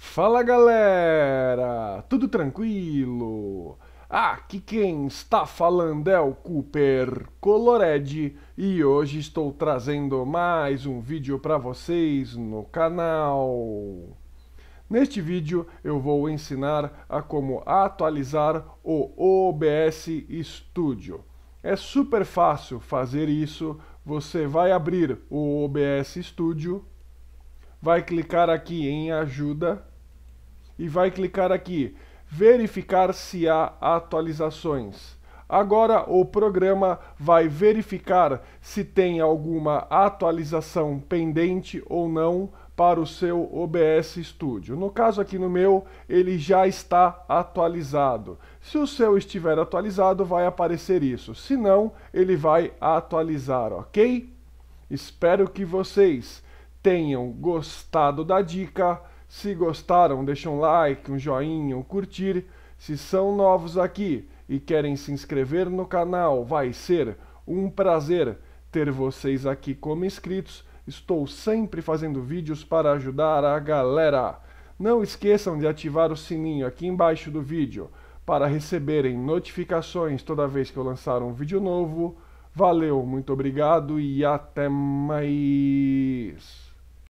Fala galera, tudo tranquilo? Aqui quem está falando é o Cooper Colored e hoje estou trazendo mais um vídeo para vocês no canal. Neste vídeo eu vou ensinar a como atualizar o OBS Studio. É super fácil fazer isso, você vai abrir o OBS Studio, vai clicar aqui em ajuda e vai clicar aqui verificar se há atualizações. Agora o programa vai verificar se tem alguma atualização pendente ou não para o seu OBS Studio. No caso aqui no meu, ele já está atualizado. Se o seu estiver atualizado, vai aparecer isso. Se não, ele vai atualizar, ok? Espero que vocês tenham gostado da dica. Se gostaram, deixa um like, um joinha, um curtir. Se são novos aqui e querem se inscrever no canal, vai ser um prazer ter vocês aqui como inscritos. Estou sempre fazendo vídeos para ajudar a galera. Não esqueçam de ativar o sininho aqui embaixo do vídeo para receberem notificações toda vez que eu lançar um vídeo novo. Valeu, muito obrigado e até mais!